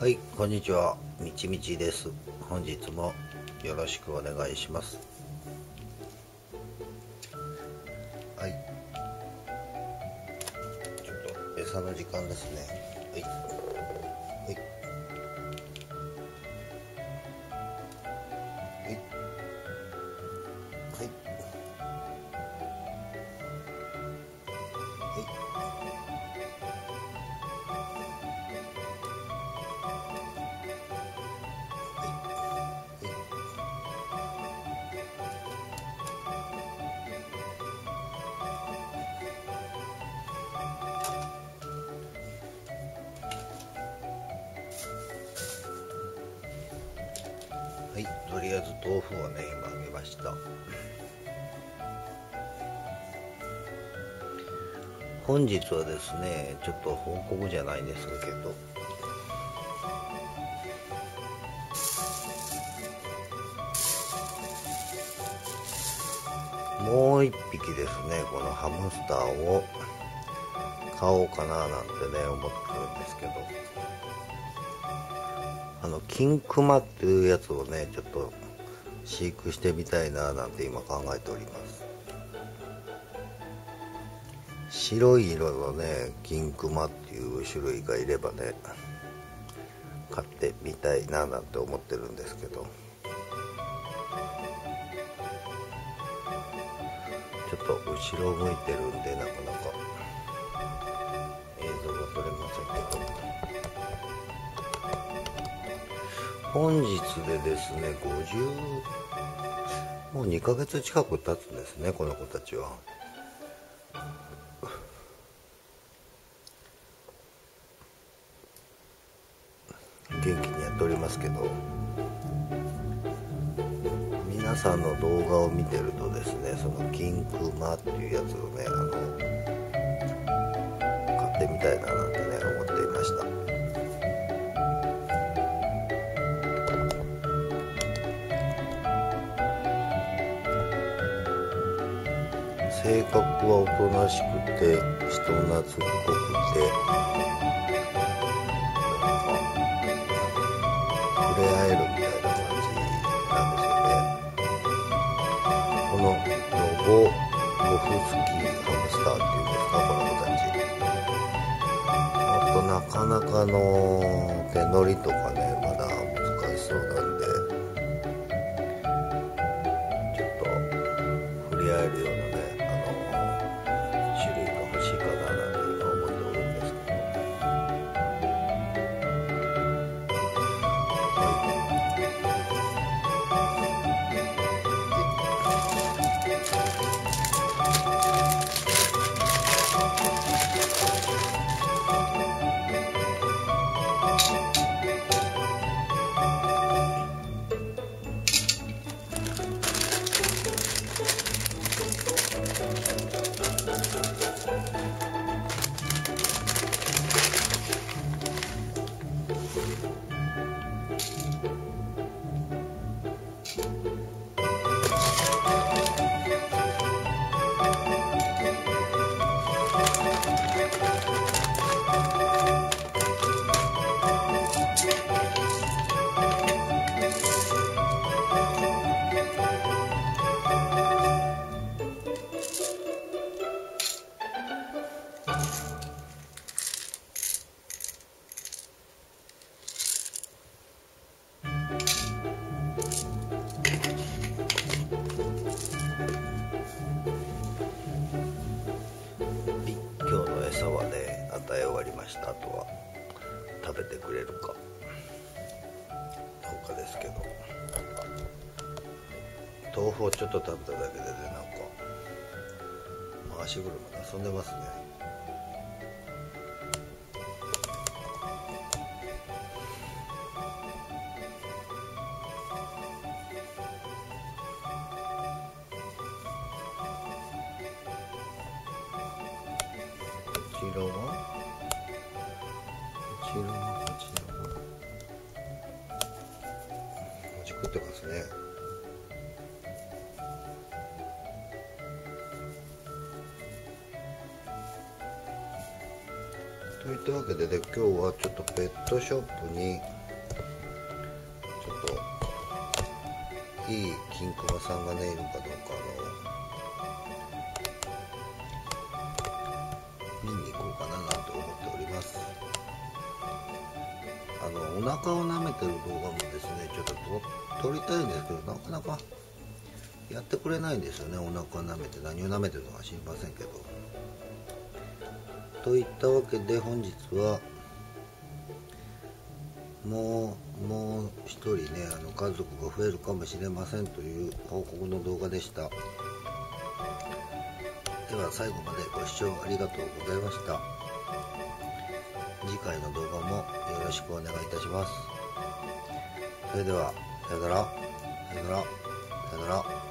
はい、こんにちは。みちみちです。本日もよろしくお願いします。はい。ちょっと餌の時間ですね。はい。はい。はい、とりあえず豆腐をね、今あげました。本日はですね、ちょっと報告じゃないんですけど、もう一匹ですね、このハムスターを買おうかななんてね、思ってるんですけど、あの、金クマっていうやつをね、ちょっと飼育してみたいななんて今考えております。白い色のね、金クマっていう種類がいればね、買ってみたいななんて思ってるんですけど、ちょっと後ろ向いてるんでなかなか映像が撮れませんけど本日でですね50もう2ヶ月近く経つんですねこの子たちは。元気にやっておりますけど皆さんの動画を見てるとですねその金クマっていうやつをねあの買ってみたいななんて性格はおとなしくて人懐っこくて触れ合えるみたいな感じなんですよねこのロボロフスキーハムスターっていうんですかこの子たち。あとなかなかの手乗りとかねまだ難しそうなんで。したあとは食べてくれるか。どうかですけど。豆腐をちょっと食べただけでねなんか回し車で遊んでますね。こちらは？ちらはこちらはもじくってますね。といったわけでで今日はちょっとペットショップにちょっといい金熊さんがねいるかどうかの見に行こうかななんて思っております。のお腹を舐めてる動画もですねちょっと撮りたいんですけどなかなかやってくれないんですよねお腹舐めて。何を舐めてるのか知りませんけど。といったわけで本日はもうもう一人ねあの家族が増えるかもしれませんという報告の動画でした。では最後までご視聴ありがとうございました。次回の動画もよろしくお願いいたします。それではさよなら。さよなら。さよなら。